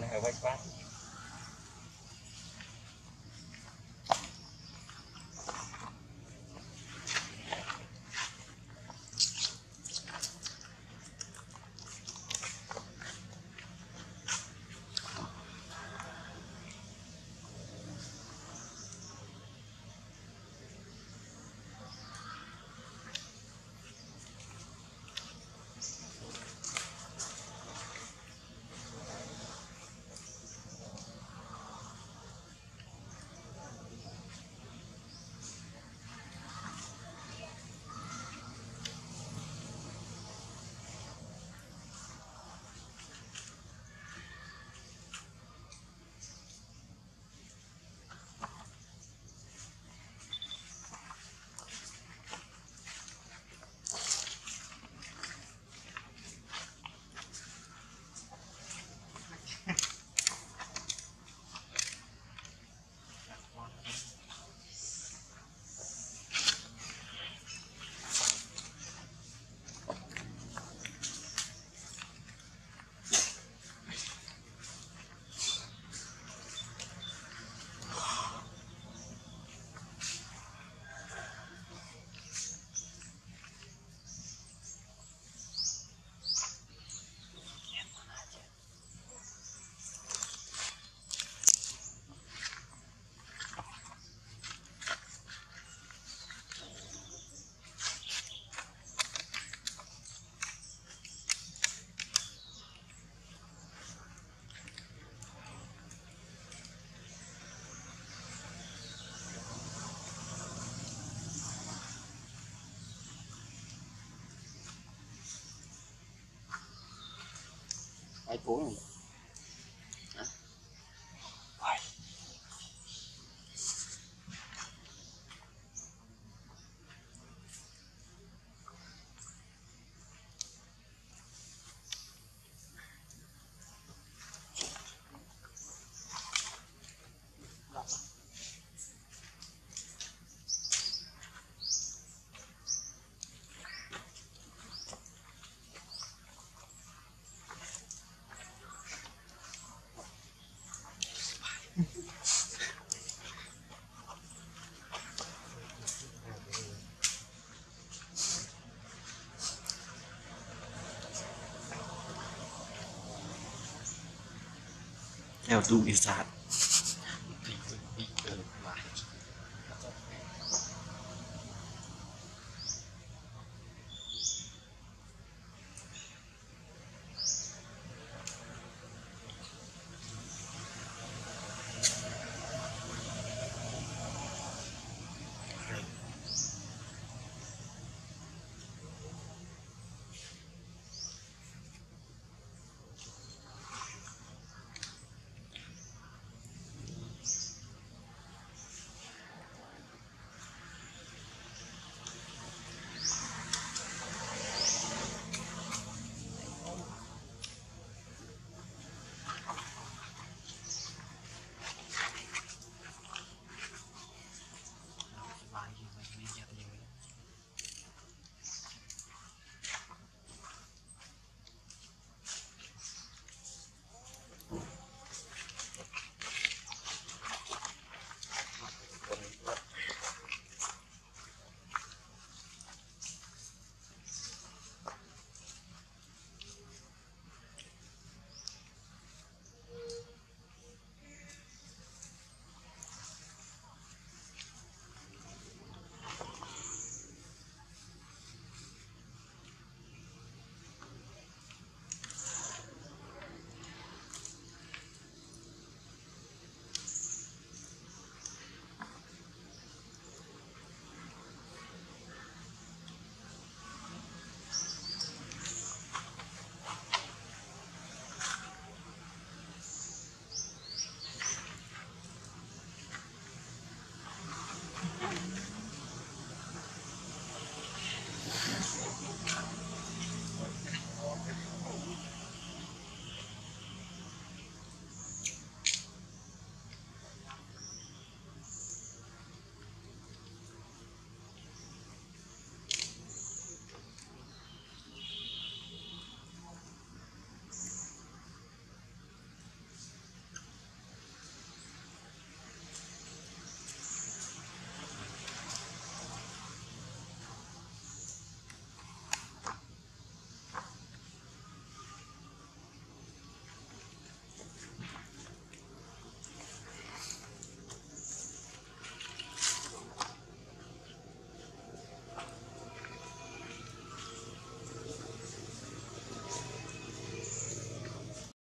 này hơi vách 还不用 shall istirahat.